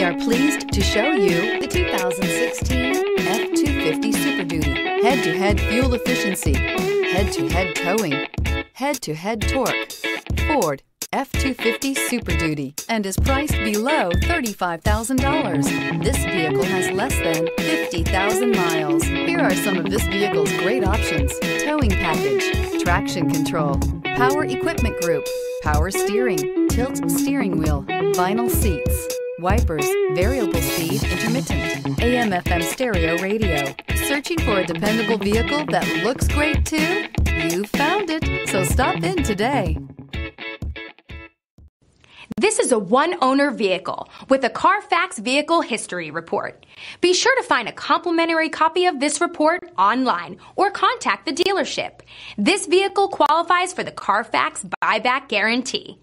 We are pleased to show you the 2016 F-250 Super Duty. Head-to-head fuel efficiency, head-to-head towing, head-to-head torque. Ford F-250 Super Duty and is priced below $35,000. This vehicle has less than 50,000 miles. Here are some of this vehicle's great options. Towing package, traction control, power equipment group, power steering, tilt steering wheel, vinyl seats, wipers, variable speed intermittent, AM FM stereo radio. Searching for a dependable vehicle that looks great too? You found it, so stop in today. This is a one owner vehicle with a Carfax Vehicle History Report. Be sure to find a complimentary copy of this report online or contact the dealership. This vehicle qualifies for the Carfax Buyback Guarantee.